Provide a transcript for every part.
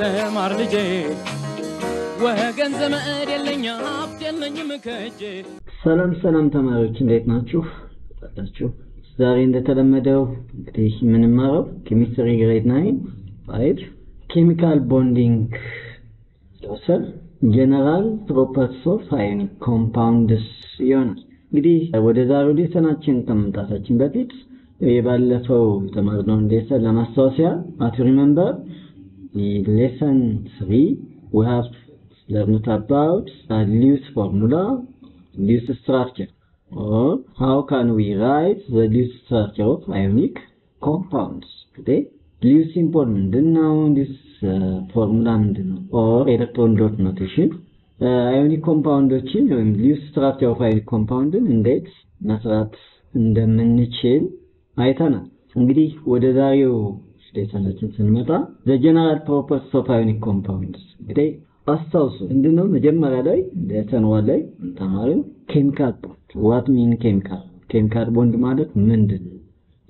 ተማር ልጄ ወገን ዘመድ የለኝ ሀብት የለኝም ከእጄ ሰላም ሰላም ተማሪዎች እንዴት ናችሁ? አላችሁ ዛሬ እንደተለመደው እንግዲህ የምንማረው chemistry grade nine five chemical bonding ሲወሰድ general properties of ionic compounds ይሆናል። እንግዲህ ወደ ዛሬው lesson ኣችን ከመምጣታችን በፊት የባለፈው የተማርነውን lesson ለማስታወስ አት ሪመምበር ሌሰን ስሪ we have learned about the Lewis formula, Lewis structure, or how can we write the Lewis structure of ionic compounds? Okay? Lewis symbol ምንድን ነው? Lewis ፎርሙላ ምንድን ነው? or ኤሌክትሮን ዶት ኖቴሽን አዮኒክ ኮምፓውንዶችን ወይም ሊውስ ስትራክቸር ኦፍ አዮኒክ ኮምፓውንድን እንዴት መስራት እንደምንችል አይተናል። እንግዲህ ወደ ዛሬው ሌሰናችን ስንመጣ the general properties of ionic compounds እንግዲህ አስታውሱ ምንድነው መጀመሪያ ላይ lesson one ላይ ተማሪው chemical bond what mean chemical chemical bond ማለት ምንድን ነው?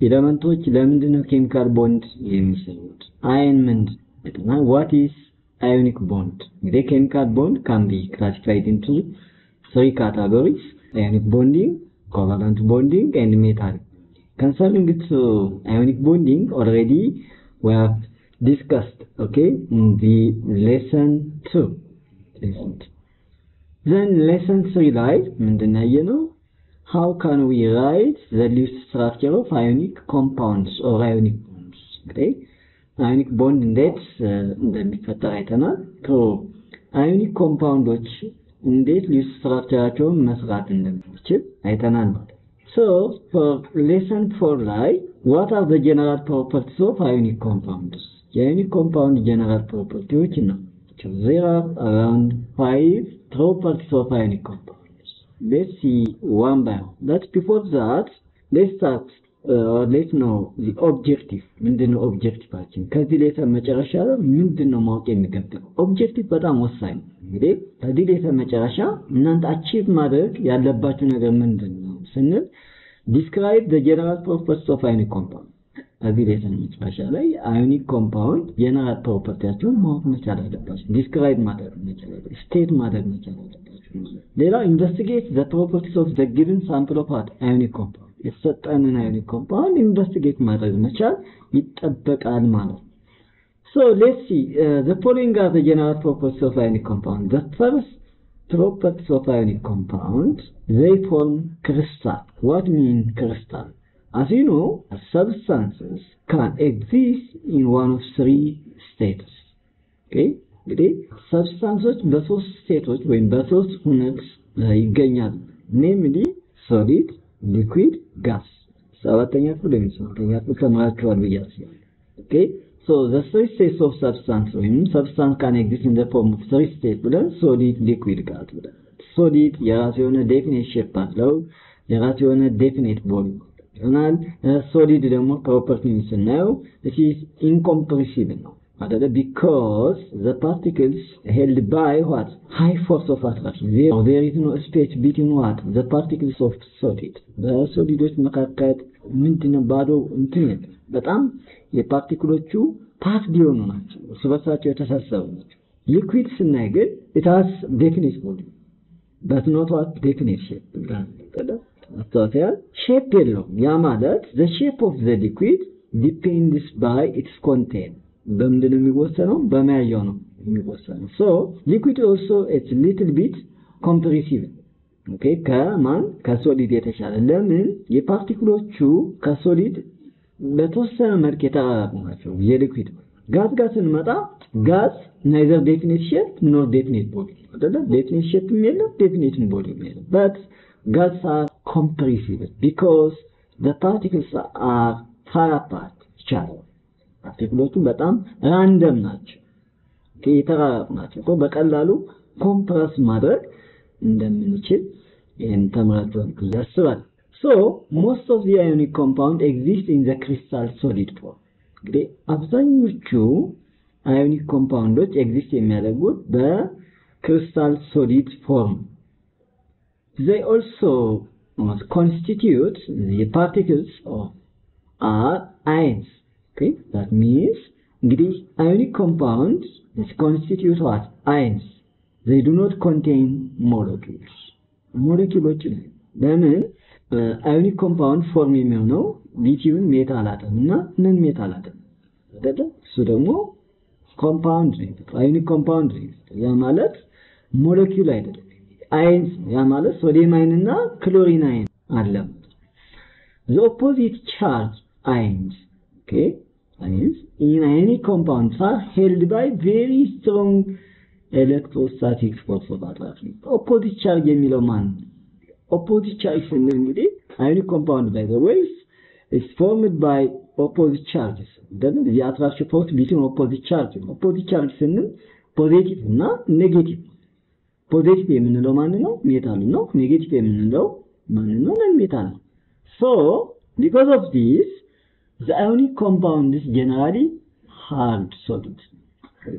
element ኦች ለምንድን ነው chemical bond የሚሰሩት? አየን ምንድን ነው? what is ionic bond. The chemical bond can be classified into three categories: ionic bonding, covalent bonding, and metallic. Concerning to ionic bonding, already we have discussed, okay, in the lesson two. Lesson two. Then lesson three ላይ ምንድን ነው? How can we write the Lewis structure of ionic compounds or ionic bonds? Okay. አዮኒክ ቦንድ እንዴት እንደሚፈጠር አይተናል። ቶ አዮኒክ ኮምፓውንዶች እንዴት ሊውስ ስትራክቸራቸውን መስራት እንደምንችል አይተናል ማለት so for lesson four ላይ what are the general properties of ionic compounds የ ionic compound general property ዎች ነው። there are around five properties of ionic compounds let's see one by one but before that let's start ሌት ነው objective ምንድነው objective ኣችን? ከዚህ lesson መጨረሻ ምንድነው ማወቅ የሚገባው? objective በጣም ወሳኝ ነው። እንግዲህ ከዚህ lesson መጨረሻ እናንተ achieve ማድረግ ያለባችሁ ነገር ምንድን ነው ስንል describe the general properties of ionic compound። ከዚህ lesson መጨረሻ ላይ ionic compound general property ያቸውን ማወቅ መቻል አለባችሁ። describe ማድረግ መቻል አለባችሁ። state ማድረግ መቻል አለባችሁ ሌላው ኢንቨስቲጌት ዘ ፕሮፐርቲስ ኦፍ ዘ ጊቨን ሳምፕል ኦፍ አዮኒክ ኮምፓውንድ የተሰጠንን አዮኒክ ኮምፓውንድ ኢንቨስቲጌት ማድረግ መቻል ይጠበቃል ማለት ነው። So let's see. Uh, the following are the general properties of ionic compound. The first properties of ionic compound, they form crystal. What mean crystal? As you know, substances can exist in one of three states. Okay? እንግዲህ ሰብስታንሶች በሶስት ስቴቶች ወይም በሶስት ሁነት ይገኛሉ። ኔምሊ solid liquid gas ሰባተኛ ክፍል ወይም ስምንተኛ ክፍል ተምራችኋል ብዬ አስባለሁ። okay so the three states of substance ወይም substance can exist in the form of three state ብለን solid liquid gas ብለን solid የራሱ የሆነ definite shape አለው፣ የራሱ የሆነ definite volume ይሆናል። solid ደግሞ property ን ስናየው it incompressible ነው አይደለ? because the particles held by what high force of attraction there is no space between what the particles of solid በ solid ኦች መካከል ምንድነው ባዶ እንትን የለም። በጣም የ particle ኦቹ packed የሆኑ ናቸው፣ እርስ በርሳቸው የተሳሰሩ ናቸው። liquid ስናይ ግን it has definite volume but not what definite shape ማስታወቂያ shape የለውም። ያ ማለት the shape of the liquid depends by its content በምንድን ነው የሚወሰነው? በመያዣው ነው የሚወሰነው። so liquid also it's little bit compressive okay፣ ከማን ከ solid የተሻለ ለምን? የ particle ኦቹ ከ solid በተወሰነ መልክ የተራራቁ ናቸው። የ liquid gas ጋር ስንመጣ gas neither definite shape nor definite body አይደለ? definite shape የለም፣ definite body የለም። but gas are compressive because particles are far apart ይቻላል particle ኦቹ በጣም random ናቸው፣ የተራራቁ ናቸው። በቀላሉ compress ማድረግ እንደምንችል ይህን ተምራችኋል ብዬ አስባለሁ። so most of the ionic compound exist in the crystal solid form። እንግዲህ አብዛኞቹ ionic compound ኦች exist የሚያደርጉት በ crystal solid form። they also constitute the particles of are ions okay that means እንግዲህ ionic compound is constitute what? Ions. They do not contain molecules. ሞለኪውሎች ለምን ionic compound form የሚሆነው ሊቲዩም metal atom እና non metal atom አይደለ? እሱ ደግሞ compound ነው። ionic compound ነው። ያ ማለት ሞለኪውል አይደለም፣ ions ያ ማለት ሶዲየም ion እና ክሎሪን ion አለ። the opposite charge ions okay ions in any compounds are held by very strong electrostatic force of attraction opposite charge የሚለው ማን opposite charge ስንል እንግዲህ ionic compound by the way is formed by opposite charges then the attraction force between opposite charges opposite charge ስንል ፖዚቲቭ እና ኔጌቲቭ ፖዚቲቭ የምንለው ማን ነው ሜታል ነው ኔጌቲቭ የምንለው ማን ነው ነን ሜታል ነው So, because of this, the ionic compound is generally hard solid.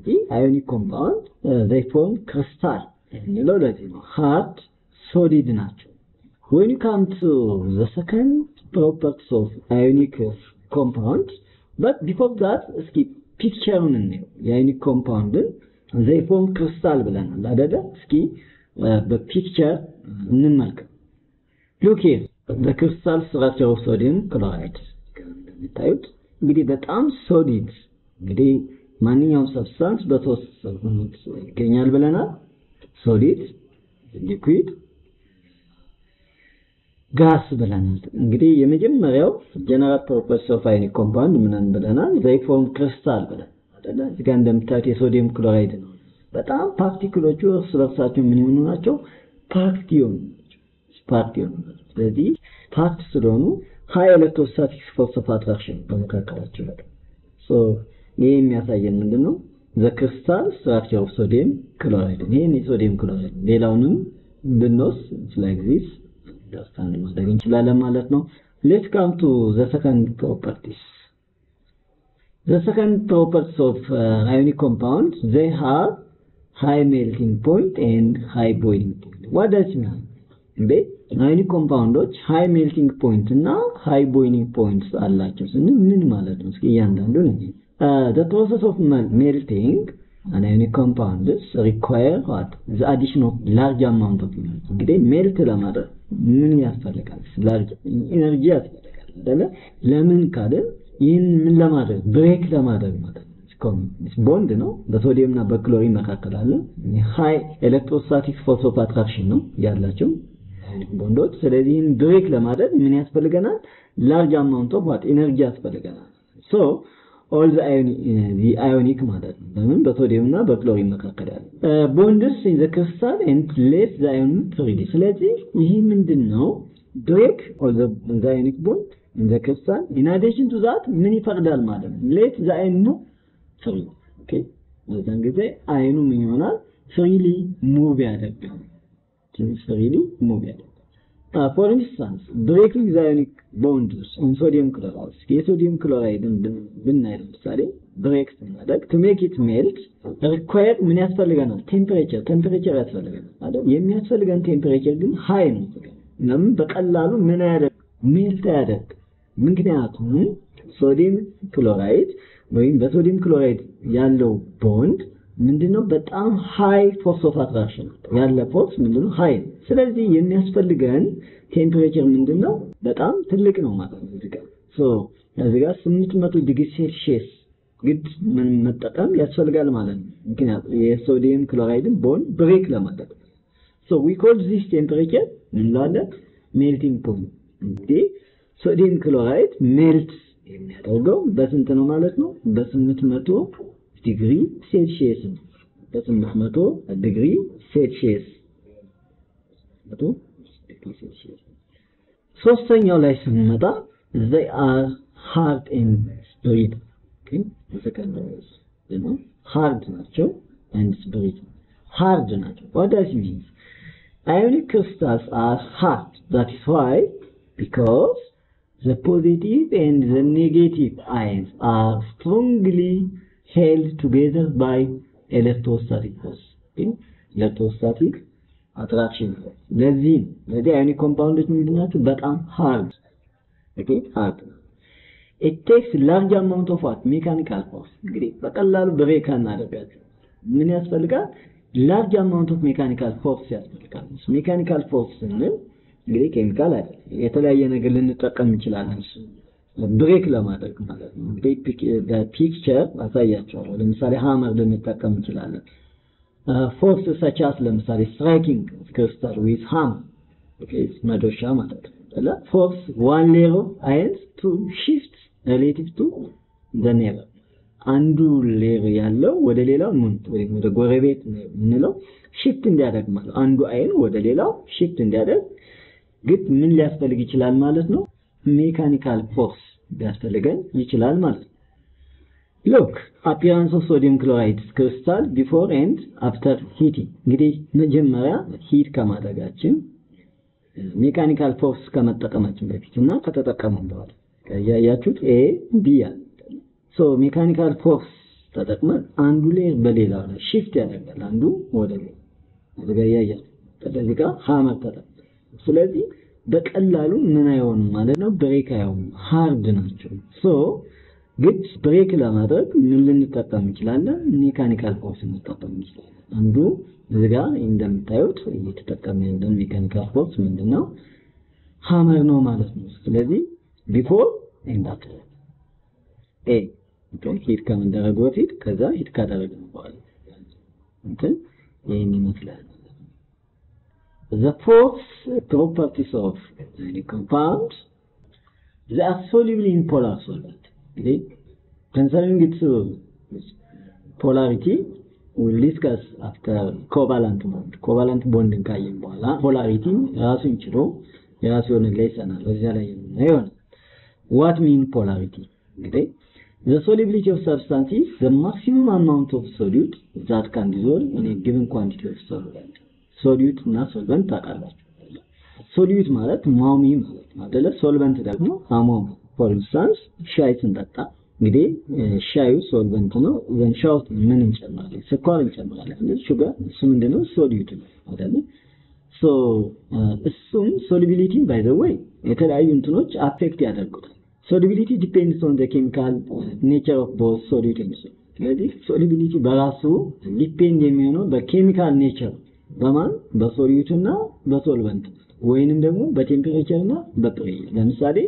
The ionic compound, uh, they form crystal. የሚለው ለዚህ ነው hard solid ናቸው። When you come to the second properties of ionic compound, but before that, እስኪ ፒክቸሩን እንየው። የአዮኒክ ኮምፓውንድን they form crystal ብለናል አይደለ? እስኪ በፒክቸር እንመልከት። Look here. በክሪስታል ስትራክቸር ኦፍ ሶዲየም ክሎራይድ እንደምታዩት እንግዲህ በጣም ሶሊድ እንግዲህ ማንኛውም ሰብስታንስ በሶስት ይገኛል ብለናል። solid፣ liquid፣ gas ብለናል። እንግዲህ የመጀመሪያው general properties of ionic compound ምናምን ብለናል። they form crystal ብለን አይደለ? እዚህ ጋር እንደምታዩት የሶዲየም ክሎራይድ ነው። በጣም particle ኦቹ እርስ በርሳቸው ምን የሆኑ ናቸው? የሆኑ ናቸው። ስለዚህ packed ስለሆኑ high electrostatic force of attraction በመካከላቸው ያለው so ይሄ የሚያሳየን ምንድን ነው? the crystal structure of sodium chloride ይሄን የሶዲየም ክሎራይድ ሌላውንም ብንወስድ like this understand ማድረግ እንችላለን ማለት ነው። let's come to the second properties the second properties of ionic compound they have high melting point and high boiling point what does mean ionic compound ኦች high melting point እና high boiling point አላቸው ስንል ምን ማለት ነው? እስኪ process of melting an ionic compounds require what the addition of large amount of energy እንግዲህ melt ለማድረግ ምን ያስፈልጋል? large energy ያስፈልጋል አይደለ? ለምን ካለ ይህን ምን ለማድረግ break ለማድረግ ማለት ነው። ቦንድ ነው በሶዲየም እና በክሎሪን መካከል አለ። high electrostatic force of attraction ነው ያላቸው ቦንዶች። ስለዚህ break ለማድረግ ምን ያስፈልገናል? large amount of what energy ያስፈልገናል። so all the ionic ማለት ነው። ለምን በሶዲየም እና በክሎሪን መካከል ያለ bonds in the crystal and let the ion freely። ስለዚህ ይህ ምንድን ነው? break all the ionic bond in the crystal in addition to that ምን ይፈቅዳል ማለት ነው? let the ion ነው okay። በዛን ጊዜ አይኑ ምን ይሆናል? freely move ያደርጋል። freely move ያደርጋል። for instance breaking the ionic bonds in sodium chloride የሶዲየም ክሎራይድን ብናይ ለምሳሌ break ስናደርግ to make it melt require ምን ያስፈልገናል? temperature temperature ያስፈልገናል አይደል? የሚያስፈልገን temperature ግን high ነው። ለምን በቀላሉ ምን ያደርግ melt ያደርግ ምክንያቱም ሶዲየም ክሎራይድ ወይም በሶዲየም ክሎራይድ ያለው ቦንድ ምንድነው? በጣም high force of attraction ያለ force ምንድነው? high። ስለዚህ የሚያስፈልገን temperature ምንድነው? በጣም ትልቅ ነው ማለት ነው። እዚህ ጋር so እዚህ ጋር 800 ዲግሪ ሴልሺየስ ግድ ምን መጠቀም ያስፈልጋል ማለት ነው። ምክንያቱም የሶዲየም ክሎራይድን bond break ለማድረግ so we call this temperature ምን እንለዋለን? melting point። እንግዲህ ሶዲየም ክሎራይድ melt የሚያደርገው በስንት ነው ማለት ነው? በስምንት መቶ ዲግሪ ሴልሺየስ ነው። በስምንት መቶ ዲግሪ ሴልሺየስ መቶ ዲግሪ ሴልሺየስ። ሶስተኛው ላይ ስንመጣ they are hard and spirit okay second ነው hard ናቸው and spirit hard ናቸው what does it mean ionic crystals are hard that is why because the positive and the negative ions are strongly held together by force okay? electrostatic attraction. force ለዚህ አዮኒክ ኮምፓውንዶች ምንድን ናቸው? በጣም ሃርድ ኦኬ? ሃርድ it takes large amount of what? Mechanical force. እንግዲህ በቀላሉ ብሬክ እናደርጋቸው ምን ያስፈልጋል? large amount of mechanical force ያስፈልጋል። mechanical force ስንል እንግዲህ ኬሚካል አይደለም፣ የተለያየ ነገር ልንጠቀም እንችላለን። break ለማድረግ ማለት ነው። በ picture አሳያቸዋለሁ። ለምሳሌ hammer ልንጠቀም እንችላለን። force such as ለምሳሌ striking crystal with hammer መዶሻ ማለት ነው። force one of ions to shift relative to the neighbor አንዱ layer ያለው ወደ ሌላው ወይም ወደ ጎረቤት የምንለው shift እንዲያደርግ ማለት አንዱ ion ወደ ሌላው shift እንዲያደርግ ግን ምን ሊያስፈልግ ይችላል ማለት ነው? mechanical force ሊያስፈልገን ይችላል ማለት ነው። look appearance of sodium chloride crystal before and after hitting። እንግዲህ መጀመሪያ hit ከማድረጋችን mechanical force ከመጠቀማችን በፊት እና ከተጠቀመን በኋላ ያያችሁት A B ያለ mechanical force ተጠቅመን አንዱ layer በሌላው ላይ shift ያደርጋል አንዱ ወደ ሌላ እዚህ ጋር ያያችሁ ከዚህ ጋር hammer ተጠቅመን ስለዚህ በቀላሉ ምን አይሆንም ማለት ነው? break አይሆንም። hard ናቸው። so ግን break ለማድረግ ምን ልንጠቀም እንችላለን? mechanical force ልንጠቀም እንችላለን። አንዱ እዚህ እንደምታዩት እየተጠቀመ ያለን mechanical force ምንድነው? hammer ነው ማለት ነው። ስለዚህ before and after a hit ከመደረጉ በፊት ከዛ hit ካደረግን በኋላ ይህን ይመስላል the force properties of any compound they are soluble in polar solvent okay? concerning its uh, polarity we'll discuss after covalent bond covalent bond ካየን በኋላ ፖላሪቲ ራሱን ችሎ የራሱ የሆነ ሌሰን አለ እዚያ ላይ የምናየው ይሆናል what mean polarity እንግዲህ the solubility of substance is the maximum amount of solute that can dissolve in a given quantity of solvent solute እና solvent ታውቃላችሁ? solute ማለት ሟሚ ማለት ነው አይደለ? solvent ደግሞ አሟሚ for instance ሻይ ስንጠጣ እንግዲህ ሻዩ solvent ነው። then ሻይ ውስጥ ምን እንጨምራለን? ስኳር እንጨምራለን። sugar እሱ ምንድነው? solute ነው አይደለ? so እሱም solubility by the way የተለያዩ እንትኖች affect ያደርጉታል። solubility depends on the chemical nature of both solute ስለዚህ solubility በራሱ depend የሚሆነው በ chemical nature በማን? በ solute እና በ solvent ወይንም ደግሞ በ temperature እና በ pressure ለምሳሌ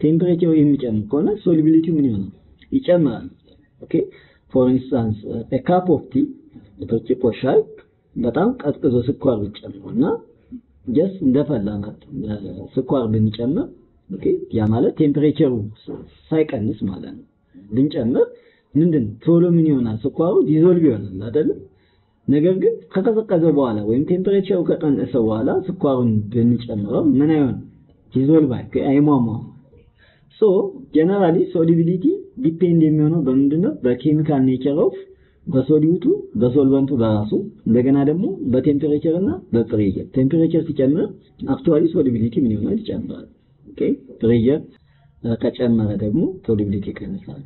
temperature የሚጨምር ከሆነ solubility ምን ይሆናል? ይጨምራል። okay? for instance cup of tea ብርጭቆ ሻይ በጣም ቀዝቅዞ ስኳር ብንጨምር እና just እንደፈላ ስኳር ብንጨምር ያ ማለት temperature ኡ ሳይቀንስ ማለት ነው። ብንጨምር ምንድን ቶሎ ምን ይሆናል? ስኳሩ dissolve ይሆናል አይደለም ነገር ግን ከቀዘቀዘ በኋላ ወይም temperature ኡ ከቀነሰ በኋላ ስኳሩን ብንጨምረው ምን አይሆን dissolve አይሟሟ so generally solubility depend የሚሆነው በምንድነው? በኬሚካል ኔቸር ኦፍ በሶሊዩቱ በሶልቨንቱ በራሱ እንደገና ደግሞ በ temperature እና በ pressure temperature ሲጨምር actually solubility ምን ይሆናል? ይጨምራል። okay pressure ከጨመረ ደግሞ solubility ይቀንሳል።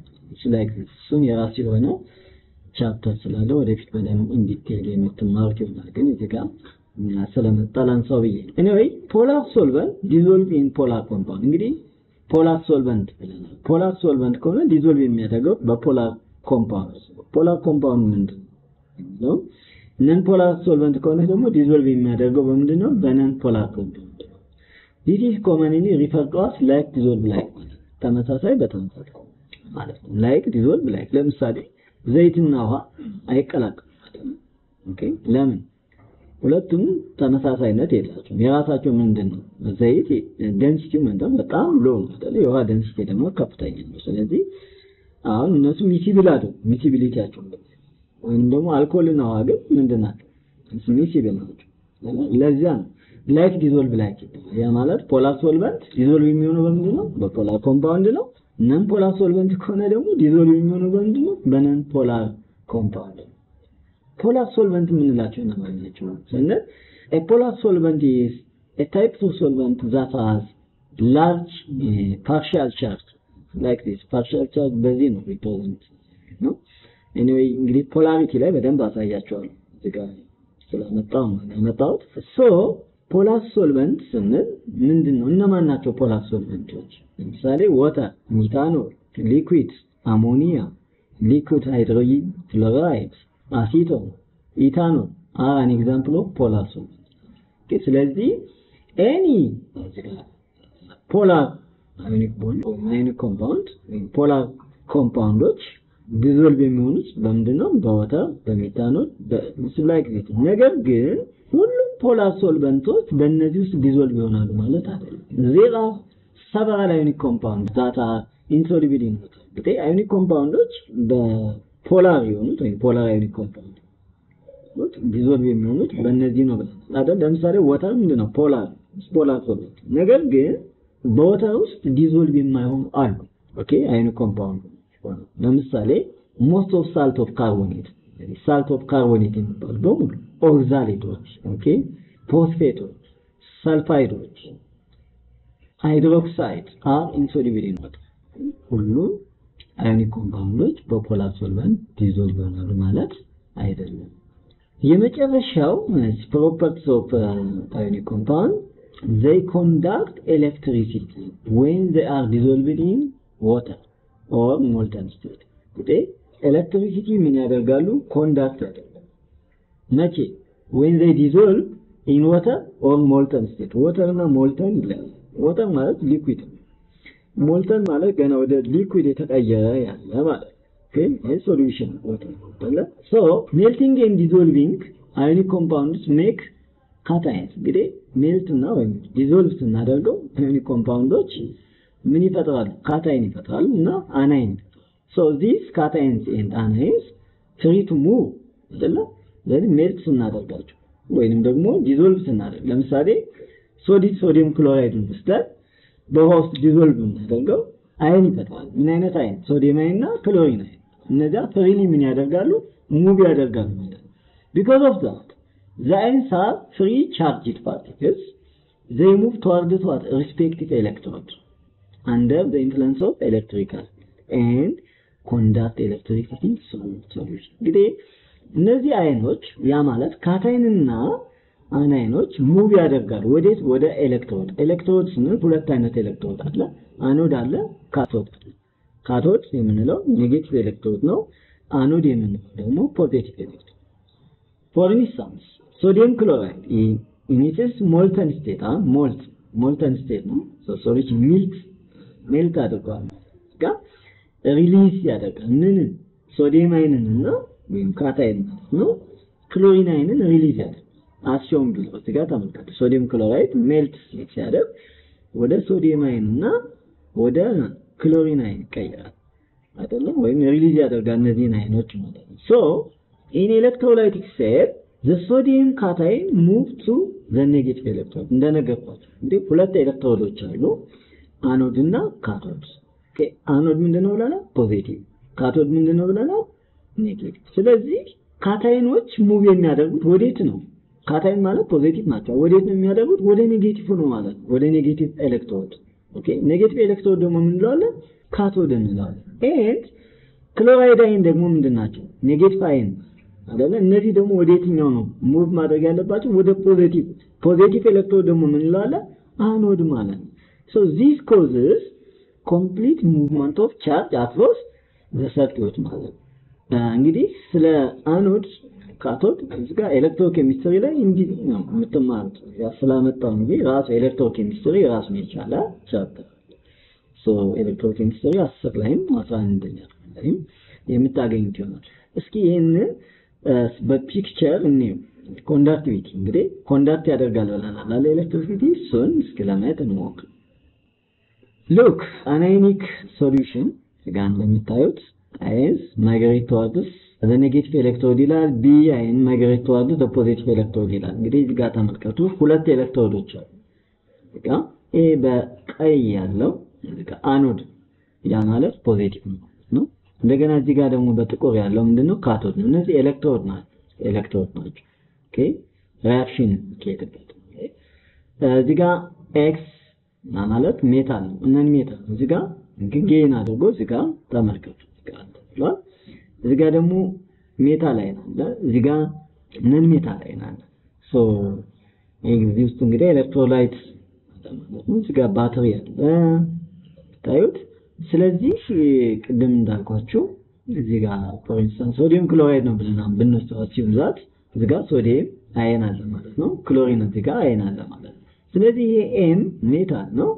እሱም የራሱ የሆነ chapter ስላለ ወደፊት በደንብ in detail የምትማሩት ይሆናል። ግን እዚህ ጋር ስለመጣ ላንሳው ብዬ anyway polar solvent dissolve in polar compound። እንግዲህ polar solvent ብለናል። polar solvent ከሆነ dissolve የሚያደርገው በ polar compound። polar compound ምንድን ነው? non polar solvent ከሆነ ደግሞ dissolve የሚያደርገው በምንድን ነው? በ non polar compound። this commonly referred to as like dissolve like ተመሳሳይ በተመሳሳይ ማለት ነው። like dissolve like ለምሳሌ ዘይትና ውሃ አይቀላቀሉም። ለምን? ሁለቱም ተመሳሳይነት የላቸውም። የራሳቸው ምንድን ነው? ዘይት density ው ምንድን በጣም low ነው? የውሃ density ደግሞ ከፍተኛ ነው። ስለዚህ አሁን እነሱ miscible አይደል? miscibility ያቸው ወይም ደግሞ አልኮልና ውሃ ግን ምንድን ናቸው? miscible ናቸው። ለዚያ ነው like dissolve like ያ ማለት polar solvent dissolve የሚሆነው በምንድን ነው? በ polar compound ነው። non polar solvent ከሆነ ደግሞ dissolve የሚሆነው በምንድን ነው? በ non polar compound። polar solvent የምንላቸው እነማን ናቸው ስንል a polar solvent is a type of solvent that has large partial charge like this partial charge በዚህ ነው represent ነው። anyway እንግዲህ polarity ላይ በደንብ አሳያቸዋለሁ እዚህ ጋር ስለመጣው ነው ያመጣሁት። so polar solvent ስንል ምንድን ነው? እነማን ናቸው polar solvent ኦች? ለምሳሌ water፣ methanol፣ liquid ammonia፣ liquid hydrogen fluoride፣ acetone ethanol are example of polar solvent ስለዚህ any polar ionic compound polar compound ኦች dissolve የሚሆኑት በምንድን ነው? በ water በ methanol በምስሉ ላይ ጊዜ ነገር ግን ሁሉም polar solvent ኦች በእነዚህ ውስጥ dissolve ይሆናሉ ማለት አይደለም። there several ionic compound that are insoluble እንግዲህ ionic compound ኦች በ polar የሆኑት ወይም polar ionic compound dissolve የሚሆኑት በእነዚህ ነው አይደል? ለምሳሌ water ምንድን ነው? polar polar solvent። ነገር ግን በ water ውስጥ dissolve የማይሆኑ አሉ። okay ionic compound ለምሳሌ most of salt of carbonate salt of carbonate የሚባሉ በሙሉ oxalate ኦች፣ okay phosphate ኦች፣ sulfide ኦች፣ hydroxide are insoluble in water። ሁሉም ionic compound ኦች በ polar solvent dissolve ይሆናሉ ማለት አይደለም። የመጨረሻው properties of ionic compound they conduct electricity when they are dissolved in water or molten state እንግዲህ electricity ምን ያደርጋሉ? conduct መቼ? when they dissolve in water or molten state water እና molten ይለያል። water ማለት liquid molten ማለት ገና ወደ liquid የተቀየረ ያለ ማለት ግን ይሄ solution water so melting and dissolving ionic compounds make cations እንግዲህ melt እና ወይም dissolve ስናደርገው ionic compound ኦች ምን ይፈጥራሉ? ካታይን ይፈጥራሉ እና anion so this cations and anions free to move አይደለ? ስለዚህ melt ስናደርጋቸው ወይንም ደግሞ dissolve ስናደርግ ለምሳሌ ሶዲድ sodium chloride ን ወስደን በውሃ ውስጥ dissolve እናደርገው ion ይፈጥራል። ምን አይነት ion? sodium ion እና chlorine ion። እነዚያ freely ምን ያደርጋሉ? move ያደርጋሉ ማለት ነው። of that the ions are free charged particles. They move towards what respective electrode under the influence of electrical and electricity through solution. እንግዲህ እነዚህ ion ኦች ያ ማለት cation ና anion ኦች move ያደርጋሉ። ወዴት? ወደ electrode። electrode ስንል ሁለት አይነት ኤሌክትሮድ አለ። አኖድ አለ፣ ካቶድ አለ። ካቶድ የምንለው ኔጌቲቭ ኤሌክትሮድ ነው። አኖድ የምንለው ደግሞ ፖዚቲቭ ኤሌክትሮድ። ፎር ኢንስታንስ ሶዲየም ክሎራይድ molten state ah ሞልት ሞልተን ስቴት ነው ሶ ሶሊድ ሚልት ሜልት አድርጓል ጋ ሪሊዝ ያደርጋል። ምን ሶዲየም አይንን እና ወይም ካታይን ማለት ነው። ክሎሪን አይንን ሪሊዝ ያደርጋል። አስዮም ብሎ እዚህ ጋር ተመልከቱ። ሶዲየም ክሎራይድ ሜልት ሲያደርግ ወደ sodium ion እና ወደ chlorine ion ይቀየራል። አይደለም? ወይም release ያደርጋል እነዚህን ion ኦች ማለት ነው። so in electrolytic state the sodium cation move to the negative electrode እንደነገርኳችሁ እንግዲህ ሁለት ኤሌክትሮዶች አሉ። anode እና cathode okay anode ምንድነው ብለናል positive። cathode ምንድነው ብለናል negative። ስለዚህ cation ኦች move የሚያደርጉት ወዴት ነው? ካታይን ማለት positive ናቸው። ወዴት ነው የሚያደርጉት? ወደ negative ነው ማለት ወደ negative electrode። okay negative electrode ደግሞ ምን እንለዋለን? cathode እንለዋለን። and chloride ion ደግሞ ምንድን ናቸው? negative ion አይደለ? እነዚህ ደግሞ ወደ የትኛው ነው move ማድረግ ያለባቸው? ወደ positive። positive electrode ደግሞ ምን እንለዋለን? anode ማለት ነው። so this causes complete movement of charge across the circuit ማለት ነው እንግዲህ ስለ anode cathode እዚህ ጋር electro chemistry ላይ እንዲህ ነው የምትማሩት። ስላመጣው እንጂ ራሱ electro chemistry ራሱን የቻለ chapter electro chemistry 10 ላይም 11ኛ ላይም የምታገኙት ይሆናል። እስኪ ይህንን በ picture እንየው። conductivity እንግዲህ conduct ያደርጋል ብለናል አለ electricity እሱን እስኪ ለማየት እንሞክር look an ionic solution ጋር እንደምታዩት ions migrate towards the negative electrode ይላል B ion migrate towards the positive electrode ይላል እንግዲህ እዚህ ጋር ተመልከቱ ሁለት ኤሌክትሮዶች አሉ። በቃ ይሄ በቀይ ያለው anode ያ ማለት positive ነው እንደገና እዚህ ጋር ደግሞ በጥቁር ያለው ምንድነው? cathode ነው። እነዚህ ኤሌክትሮድ ናቸው ኤሌክትሮድ ናቸው። okay? reaction ከየትበት እዚህ ጋር X ማለት metal ነው። non metal እዚህ ጋር gain አድርጎ እዚህ ጋር ተመልከቱ። እዚህ ጋር ደግሞ metal ion አለ። እዚህ ጋር non metal ion አለ። so እዚህ ውስጥ እንግዲህ electrolyte እዚህ ጋር ባትሪ አለ። ታዩት? ስለዚህ ቅድም እንዳልኳችሁ እዚህ ጋር for instance sodium chloride ነው አሁን ብንወስደው assume that እዚህ ጋር sodium ion አለ ማለት ነው። ክሎሪን እዚህ ጋር ion አለ ማለት ነው። ስለዚህ ይሄ M metal ነው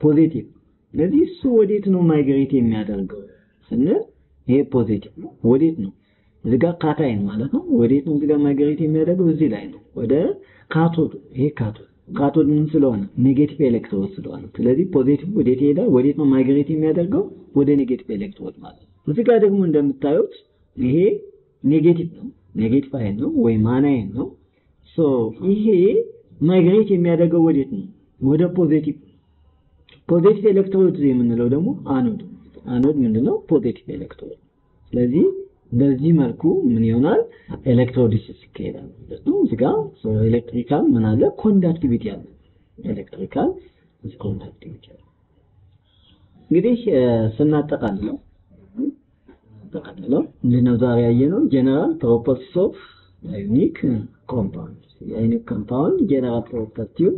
positive። ስለዚህ እሱ ወዴት ነው migrate የሚያደርገው ስንል ይሄ positive ነው። ወዴት ነው? እዚህ ካታይን ማለት ነው። ወዴት ነው እዚህ migrate የሚያደርገው? እዚህ ላይ ነው፣ ወደ cathode። ይሄ cathode cathode ምን ስለሆነ negative electrode ስለሆነ፣ ስለዚህ positive ወዴት ይሄዳል? ወዴት ነው migrate የሚያደርገው? ወደ negative electrode ማለት ነው። እዚህ ደግሞ እንደምታዩት ይሄ negative ነው፣ negative ion ነው ወይም anion ነው። so ይሄ migrate የሚያደርገው ወዴት ነው? ወደ positive positive electrode የምንለው ደግሞ anode anode ምንድነው? positive electrode። ስለዚህ በዚህ መልኩ ምን ይሆናል? electrolysis ይካሄዳል ማለት ነው። እዚህ ጋር electrical ምን አለ? conductivity አለ። electrical conductivity አለ። እንግዲህ ስናጠቃልለው ስናጠቃልለው ምንድነው ዛሬ ያየነው? general properties of ionic compound የ ionic compound general property ው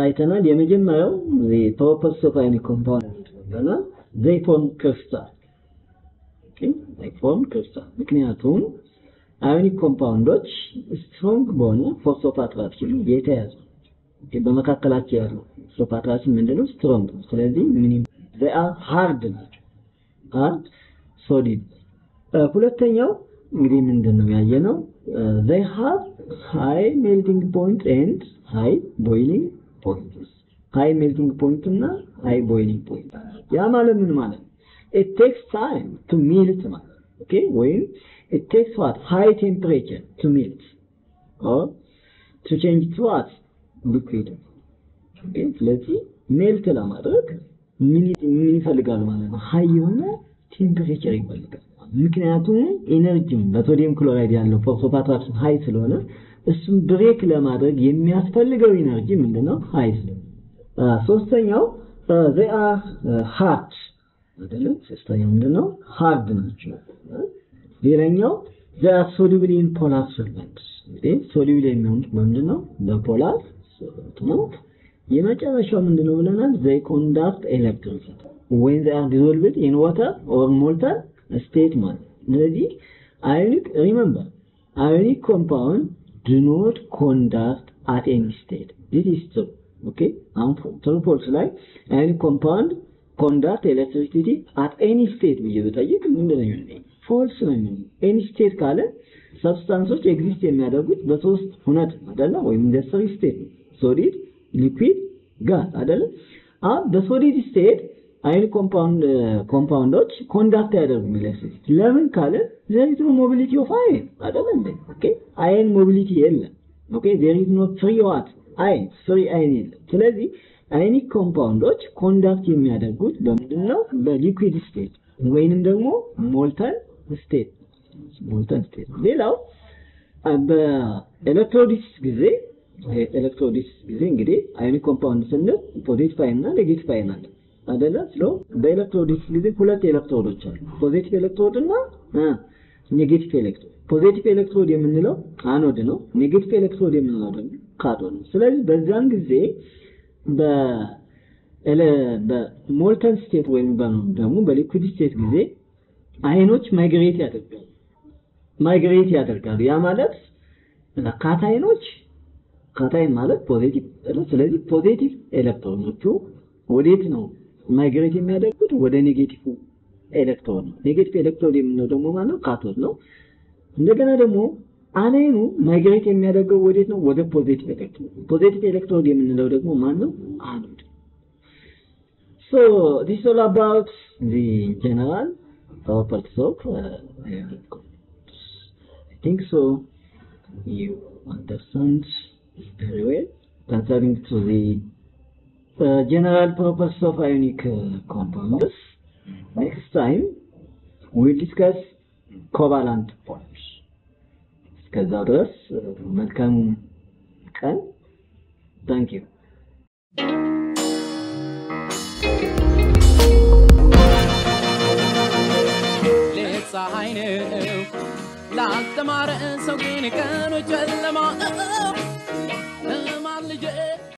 አይተናል። የመጀመሪያው properties of ionic compound ብለናል። they form crystal form crystal። ምክንያቱም ionic compound ኦች strong በሆነ force of attraction የተያዙ በመካከላቸው ያለው force attraction ምንድነው? strong ስለዚህ ምን they hard ናቸው። hard solid። ሁለተኛው እንግዲህ ምንድነው ያየነው? they have high melting point and high boiling point high melting point እና high boiling point። ያ ማለት ምን ማለት ነው? it takes time to melt ማለት okay ወይም takes what high temperature to melt or to change to what liquid okay ስለዚህ melt ለማድረግ ምን ይፈልጋል ማለት ነው? high የሆነ temperature ይፈልጋል። ምክንያቱም energy ም በ sodium chloride ያለው attraction high ስለሆነ እሱም break ለማድረግ የሚያስፈልገው energy ምንድነው? high ስለሆነ ሶስተኛው they are hard አይደለም። ሶስተኛው ምንድነው? hard ናቸው። ሌላኛው they are soluble in polar እንግዲህ ሶሉብል የሚሆኑት ምንድነው? በፖላር ሶልቨንት ነው። የመጨረሻው ምንድነው ብለናል? they conduct electricity when they are dissolved in water or state ማለት ስለዚህ ionic remember ionic compound do not conduct at any state. This is true okay? አሁን ትሩ ፎልስ ላይ ionic compound conduct electricity at any state. ብዬ ብጠይቅ ምንድን ነው የሚሆነው false ነው የሚሆነው any state ካለ substance ኦች exist የሚያደርጉት በሶስት ሁነት አይደለ ወይም እንደ three state ነው solid liquid gas አይደለ አሁን በ solid state ionic compound ኦች conduct ያደርጉ electricity ለምን ካለ no mobility of ion. አይደለ እንዴ? okay? ion mobility የለም። okay? is no free what ion free ion የለም። ስለዚህ ionic compound ኦች conduct የሚያደርጉት በምንድን ነው በ liquid state ወይንም ደግሞ molten state። molten state። ሌላው በ electrolysis ጊዜ electrolysis ጊዜ እንግዲህ ionic compound ስንል positive ion እና negative ion አለ አይደለ? ስለ በ electrolysis ጊዜ ሁለት ኤሌክትሮዶች አሉ። positive electrode እና negative electrode። positive electrode የምንለው anode ነው። negative electrode የምንለው ደግሞ cathode ነው። ስለዚህ በዛን ጊዜ በ molten state ወይም ደግሞ በ liquid state ጊዜ ion ኦች migrate ያደርጋሉ። migrate ያደርጋሉ። ያ ማለት cation ኦች cation ማለት positive ስለዚህ positive electron ኦቹ ወዴት ነው migrate የሚያደርጉት ወደ negative electrode ነው። negative electrode የምንለው ደግሞ ማለት cathode ነው። እንደገና ደግሞ አናይኑ ማይግሬት የሚያደርገው ወዴት ነው? ወደ ፖዚቲቭ ኤሌክትሮን ፖዚቲቭ ኤሌክትሮን የምንለው ደግሞ ማን ነው አኖድ። so this is all about the general properties of uh, ionic compounds i think so. You understand very uh, general properties of ionic uh, compounds next time we'll discuss covalent bonds እስከዛው ድረስ መልካም ቀን ታንክ ዩ ፀሐይ ነው ላልተማረ ሰው ግን ቀኑ ጨለማ